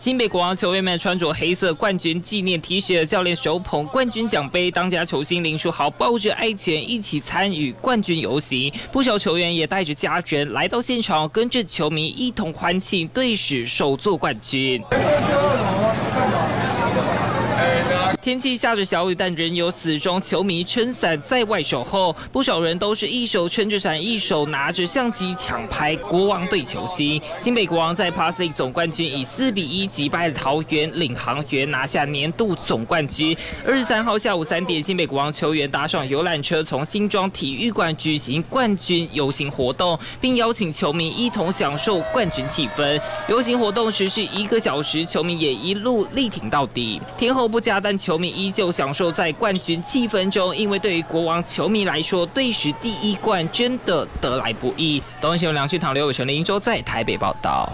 新北国王球员们穿着黑色冠军纪念 T 恤，教练手捧冠军奖杯，当家球星林书豪抱着爱犬一起参与冠军游行。不少球员也带着家人来到现场，跟着球迷一同欢庆队史首座冠军。天气下着小雨，但仍有死忠球迷撑伞在外守候。不少人都是一手撑着伞，一手拿着相机抢拍国王队球星。新北国王在 Plus League 总冠军以四比一击败了桃园领航员，拿下年度总冠军。二十三号下午三点，新北国王球员搭上游览车，从新庄体育馆举行冠军游行活动，并邀请球迷一同享受冠军气氛。游行活动持续一个小时，球迷也一路力挺到底。天候不佳，但球迷依旧享受在冠军气氛中，因为对于国王球迷来说，队史第一冠真的得来不易。东新闻梁旭堂、刘伟成、林英洲在台北报道。